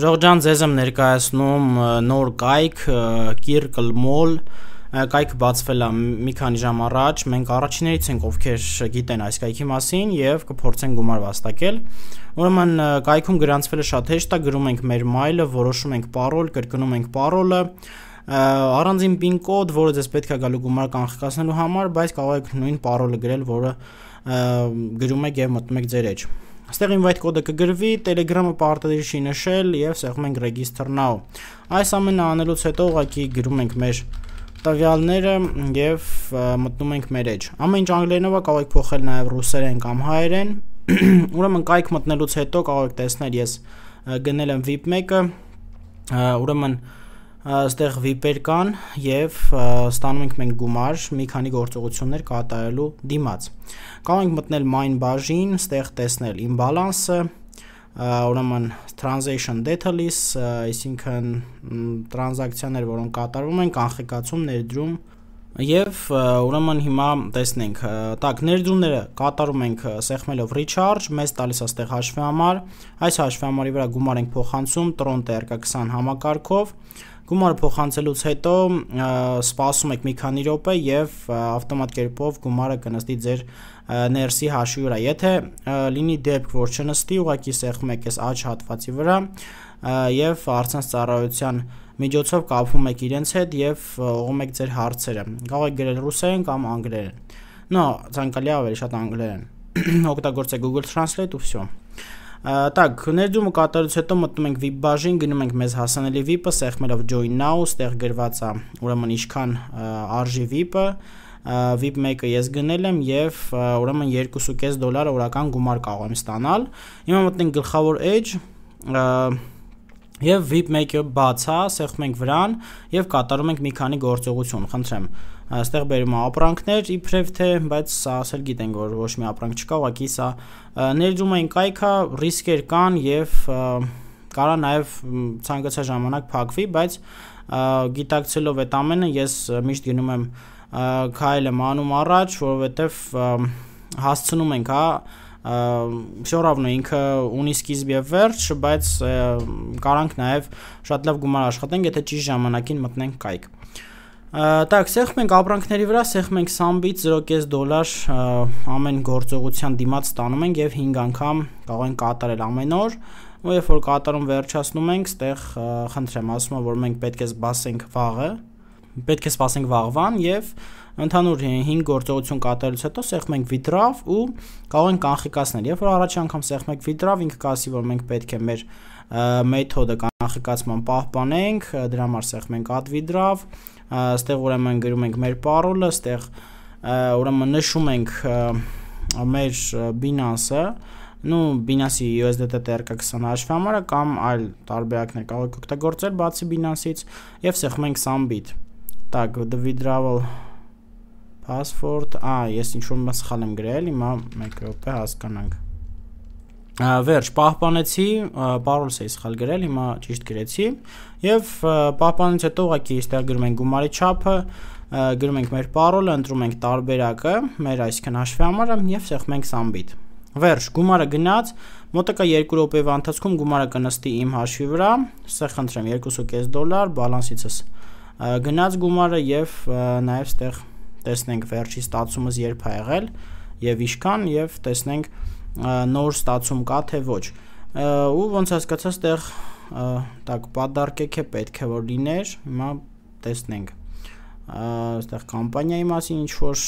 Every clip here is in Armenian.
Ժողջան ձեզ եմ ներկայացնում նոր կայք Կիրկլ Mall կայքը բացվել է մի քանի ժամ առաջ։ Մենք առաջիներից ենք, ովքեր գիտեն այս կայքի մասին եւ կփորձենք գումար վաստակել։ Ուրեմն կայքում գրանցվելը շատ հեշտ է, գրում ենք մեր մայլը, որոշում ենք parol, կրկնում ենք parol-ը առանձին PIN կոդ, որը ձեզ պետք է գալու գումար կանխկացնելու համար, բայց կարող եք նույն parol-ը գրել, որը գրում եք եւ մտնում եք ձեր էջ։ Այստեղ invite կոդը կգրվի, Telegram-ը պարտադիր չի նշել եւ սեղմում ենք register now։ Այս ամենը անելուց հետո ուղղակի գրում ենք մեր տվյալները եւ մտնում ենք մեր edge։ Ամեն ինչ անգլերենով է, կարող եք փոխել նաեւ ռուսերեն կամ հայերեն։ Ուրեմն կայք մտնելուց հետո կարող եք տեսնել ես գնել եմ VIP 1-ը, ուրեմն այստեղ VIP-եր կան եւ ստանում ենք մենք գումար մի քանի գործողություններ կատարելու դիմաց։ Կարող ենք մտնել mine բաժին, այստեղ տեսնել իմ բալանսը, ուրեմն transaction details, այսինքն տրանզակցիաներ, որոնք կատարվում են, կանխիկացում, ներդրում Եվ ուրեմն հիմա տեսնենք, տակ ներդրումները կատարում ենք սեղմելով recharge, մեզ տալիս է այստեղ հաշվի համար, այս հաշվի համարի վրա գումար ենք փոխանցում Tron TRK20 համակարգով, Գումարը փոխանցելուց հետո սպասում եք մի քանի րոպե եւ ավտոմատ կերպով գումարը կնստի ձեր ներսի հաշվի վրա։ Եթե լինի դեպք, որ չնստի, ուղղակի սեղմում եք այս աճ հատվածի վրա եւ առցանց ծառայության միջոցով կապվում եք իրենց հետ եւ ուղղում եք ձեր հարցերը։ Կարող եք գրել ռուսերեն կամ անգլերեն։ Նո, ցանկալի ավելի շատ անգլերեն։ Օգտագործեք Google Translate ու всё։ Так, ներդրումը կատարելուց հետո մտնում ենք VIP բաժին, գնում ենք մեզ հասանելի VIP-ը, սեղմելով join now, ստեղ գրված է, ուրեմն ինչքան արժի VIP-ը, VIP 1-ը ես գնել եմ եւ ուրեմն 2.5 դոլար օրական գումար կարող եմ ստանալ։ Հիմա մտնենք գլխավոր edge Եվ VIP 1-ը բաց է, սեղմում ենք վրան եւ կատարում ենք մի քանի գործողություն, խնդրեմ այստեղ բերում է ապրանքներ իբրև թե, բայց սա ասել գիտենք, որ ոչ մի ապրանք չկա, ուղղակի սա ներդրումային կայքա, ռիսկեր կան եւ կարա նաեւ ցանկացած ժամանակ փակվի, բայց գիտակցելով այդ ամենը ես միշտ գնում եմ քայլը անում առաջ, որովհետեւ հասցնում ենք, հա, все равно ինքը ունի սկիզբ եւ վերջ, բայց կարանք նաեւ շատ լավ գումար աշխատենք, եթե ճիշտ ժամանակին մտնենք կայք։ Так, սեղմ ենք ապրանքների վրա, սեղմ ենք Sambit 0.5 դոլար ամեն գործողության դիմաց ստանում ենք եւ 5 անգամ կարող ենք կատարել ամեն օր ու երբ որ կատարում վերջացնում ենք, ստեղ խնդրեմ, ասում եմ, որ մենք պետք է սպասենք վաղը, պետք է սպասենք վաղվան եւ ընդհանուր 5 գործողություն կատարելուց հետո սեղմ ենք withdraw ու կարող ենք կանխիկացնել։ Երբ որ առաջի անգամ սեղմ ենք withdraw, ինքը կասի, որ մենք պետք է մեր մեթոդը կանխիկացման պահպանենք, դրա համար սեղմ ենք add withdraw Այստեղ ուրեմն գրում ենք մեր parole-ը, այստեղ ուրեմն նշում ենք մեր Binance-ը, ну Binance-ի USDT TRK20 հաշվի համարը կամ այլ տարբերակներ կարող եք օգտագործել բացի Binance-ից եւ սեղմում ենք Sambit։ Так, the withdrawal password, ա, ես ինչ որ սխալ եմ գրել, հիմա 1 րոպե հասկանանք վերջ պահպանեցի, parol-ս էի սխալ գրել, հիմա ճիշտ գրեցի եւ պահպանից հետո ուղղակի այստեղ գրում ենք գումարի չափը, գրում ենք մեր parol-ը, ընտրում ենք տարբերակը, մեր այսքան հաշվի համարը եւ սեղմում ենք submit։ Վերջ, գումարը գնաց, մոտակա 2 րոպեվա ընթացքում գումարը կնստի իմ հաշվի վրա, սա խնդրեմ 2.5 դոլար, բալանսիցս գնաց գումարը եւ նաեւ ստեղ տեսնենք վերջի ստացումս երբ ա եղել եւ ինչքան եւ տեսնենք նոր ստացում կա թե ոչ ու ոնց հասկացա ստեղ так պադարկեք է պետք է որ լիներ հիմա տեսնենք այստեղ կամպանիայի մասին ինչ որ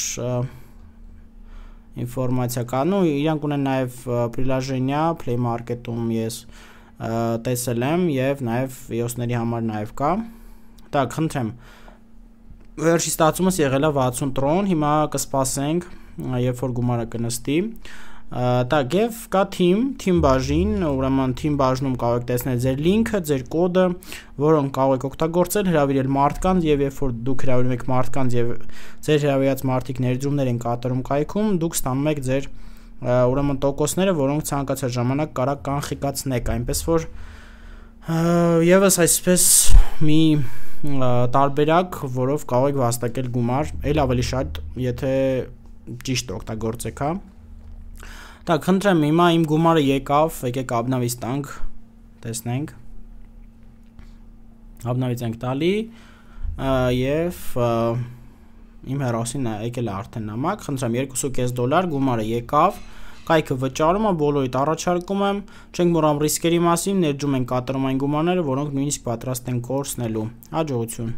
ինֆորմացիա կա նու իրանք ունեն նաև приложение Play Market-ում ես տեսել եմ եւ նաև iOS-ների համար նաև կա Դա խնդրեմ։ Վերջի ստացումս եղել է 60 տրոն, հիմա կսպասենք, երբ որ գումարը կնստի։ Տակ եւ կա թիմ, թիմ բաժին, ուրեմն թիմ բաժնում կարող եք տեսնել ձեր լինքը, ձեր կոդը, որոնք կարող եք օգտագործել, հրավիրել մարդկանց եւ երբ որ դուք հրավիրում եք մարդկանց եւ ձեր հրավիրած մարդիկ ներդրումներ են կատարում կայքում, դուք ստանում եք ձեր ուրեմն տոկոսները, որոնք ցանկացած ժամանակ կարող կանխիկացնեք, այնպես որ եւս այսպես մի տարբերակ, որով կարող եք վաստակել գումար, այլ ավելի շատ, եթե ճիշտ օգտագործեք, հա։ Դա խնդրեմ, հիմա իմ գումարը եկավ, եկեք աբնավից տանք, տեսնենք։ Աբնավից ենք տալի եւ իմ հերոսին եկել է արդեն նամակ, խնդրեմ 2.5 դոլար գումարը եկավ կայքը վճարում եմ, բոլորիդ առաջարկում եմ, չենք մոռանում ռիսկերի մասին, ներդրում ենք կատարում այն գումարները, որոնք նույնիսկ պատրաստ են կորցնելու։ Հաջողություն։